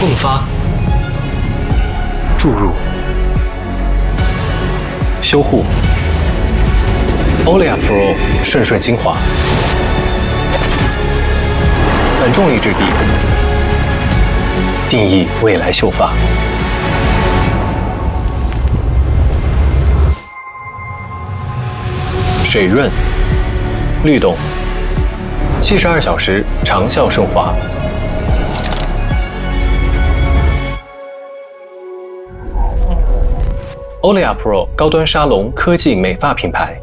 迸发、注入、修护，Olay Pro 顺顺精华，反重力质地，定义未来秀发。水润、律动，七十二小时长效顺滑。欧莱雅 Pro 高端沙龙科技美发品牌。